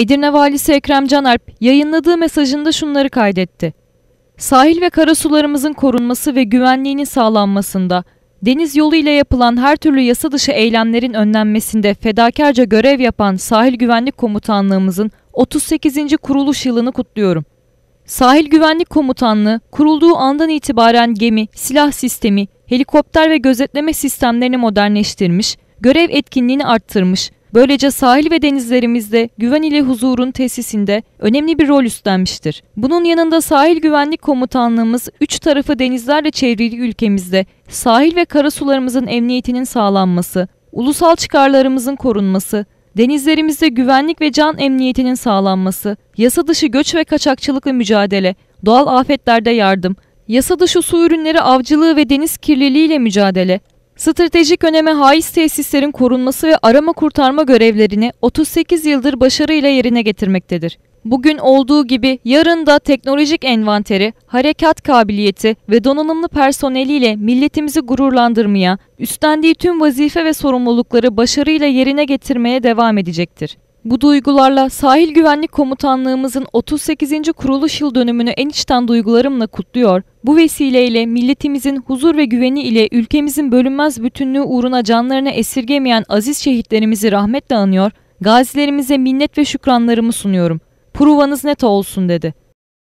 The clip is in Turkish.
Edirne Valisi Ekrem Canerp yayınladığı mesajında şunları kaydetti. Sahil ve karasularımızın korunması ve güvenliğinin sağlanmasında, deniz yolu ile yapılan her türlü yasa dışı eylemlerin önlenmesinde fedakarca görev yapan Sahil Güvenlik Komutanlığımızın 38. kuruluş yılını kutluyorum. Sahil Güvenlik Komutanlığı kurulduğu andan itibaren gemi, silah sistemi, helikopter ve gözetleme sistemlerini modernleştirmiş, görev etkinliğini arttırmış, böylece sahil ve denizlerimizde güven ile huzurun tesisinde önemli bir rol üstlenmiştir. Bunun yanında Sahil Güvenlik Komutanlığımız üç tarafı denizlerle çevrili ülkemizde sahil ve karasularımızın emniyetinin sağlanması, ulusal çıkarlarımızın korunması, denizlerimizde güvenlik ve can emniyetinin sağlanması, yasa dışı göç ve kaçakçılıkla mücadele, doğal afetlerde yardım, yasa dışı su ürünleri avcılığı ve deniz kirliliğiyle mücadele, stratejik öneme haiz tesislerin korunması ve arama kurtarma görevlerini 38 yıldır başarıyla yerine getirmektedir. Bugün olduğu gibi yarın da teknolojik envanteri, harekat kabiliyeti ve donanımlı personeliyle milletimizi gururlandırmaya, üstlendiği tüm vazife ve sorumlulukları başarıyla yerine getirmeye devam edecektir. Bu duygularla Sahil Güvenlik Komutanlığımızın 38. kuruluş yıl dönümünü en içten duygularımla kutluyor. Bu vesileyle milletimizin huzur ve güveni ile ülkemizin bölünmez bütünlüğü uğruna canlarını esirgemeyen aziz şehitlerimizi rahmetle anıyor, gazilerimize minnet ve şükranlarımı sunuyorum. Pruvanız net olsun dedi.